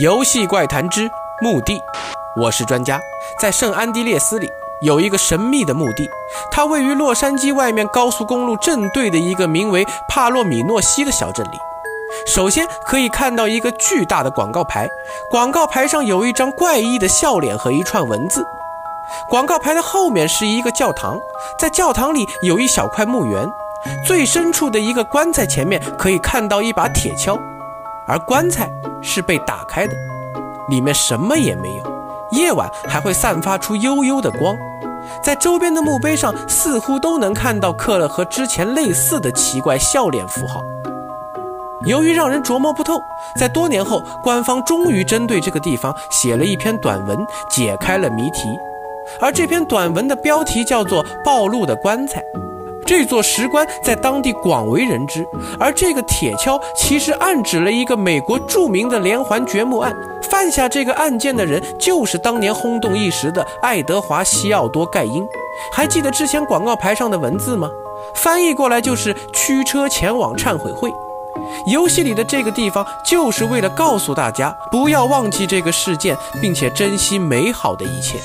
游戏怪谈之墓地，我是专家。在圣安地列斯里有一个神秘的墓地，它位于洛杉矶外面高速公路正对的一个名为帕洛米诺西的小镇里。首先可以看到一个巨大的广告牌，广告牌上有一张怪异的笑脸和一串文字。广告牌的后面是一个教堂，在教堂里有一小块墓园，最深处的一个棺材前面可以看到一把铁锹，而棺材。是被打开的，里面什么也没有。夜晚还会散发出幽幽的光，在周边的墓碑上似乎都能看到刻了和之前类似的奇怪笑脸符号。由于让人琢磨不透，在多年后，官方终于针对这个地方写了一篇短文，解开了谜题。而这篇短文的标题叫做《暴露的棺材》。这座石棺在当地广为人知，而这个铁锹其实暗指了一个美国著名的连环掘墓案。犯下这个案件的人就是当年轰动一时的爱德华·西奥多·盖因。还记得之前广告牌上的文字吗？翻译过来就是“驱车前往忏悔会”。游戏里的这个地方就是为了告诉大家，不要忘记这个事件，并且珍惜美好的一切。